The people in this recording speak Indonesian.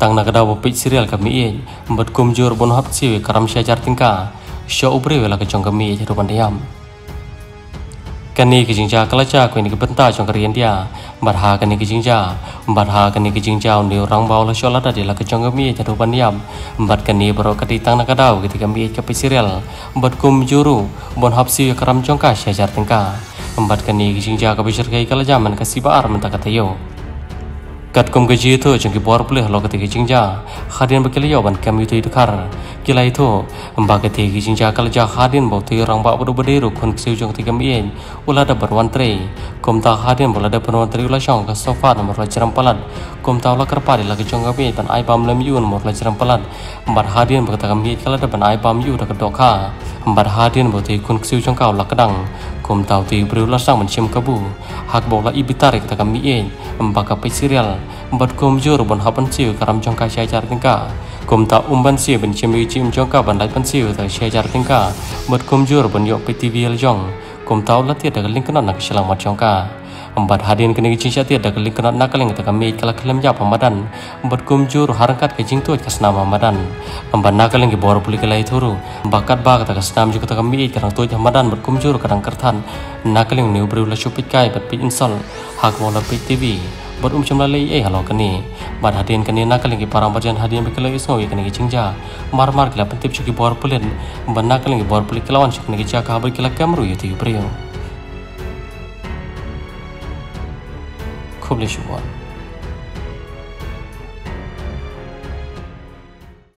tang nagada bo pit serial kami e bat kum jur bon hap siwe karam syajar tingka. Sya ubre wala ke chong kami e ruban diam. Kani ke jingja kala cha ko ni ke benta chong dia. Bat ha kani ke jingja bat ha kani ke jingja ni orang bawa la shola da la ke chong kami e ruban diam. Bat kani bro kati tang nagada bo ketika kami e ke pit serial. Bat kum juru bon hap siwe karam chong ka syajar tingka. Embat kani ke jingja ka bishar kai kala jaman ka siba ar menta kata yo kat kom ke ji to jeng ki bor pulih lo kati ke jingja. Khadin bakil yo ban kam itu idkar kila itu emba kati ke jingja kala ja khadin bo tu rang ba bodo bediru kun siu jong ti ula da berwan tre kom ta khadin bola da berwan tre ula shong ka sofa nomor la jeram palat kom ta ula kerpari la ke jong ka ban ai pam lam yu nomor la jeram palat embat khadin bakata kam kala da ban ai pam yu da ka dokha. Embat khadin bo tu kun jong ka ula kadang kum tau ti bru la sang mencium kabu hak bo la ibitari kita kami e mbaka pe serial. Mbat kum jur bon hapan siu karam jong ka sia jar tingka. Kum ta umban siu ben cium yu cium jong ka ban dai pan siu ta sia jar tingka. Mbat kum jur bon tv jong. Kum tau la tiada link kana nak silang mat jong ka empat hadirin kini kecing syati ada keling kenat nakaling kita kami kala kelam jap Ramadan. Empat kumjur harangkat kecing tu kasna Ramadan. Empat nakaling bor puli kala ituru bakat ba kata kasnam juga kami karang tu Ramadan. Empat kumjur kadang kertan. Nakaling ni ubri ula syupit kai bat pit insol. Hak wala pit TV buat um cumla lei eh halo kini bad hadirin kini nakaling parang bajan hadirin bekala isngo kini kecing ja mar mar kala pentip cuki bor pulin. Empat nakaling bor puli kelawan cuki kini kecak habar kala kamru yuti brio publish one.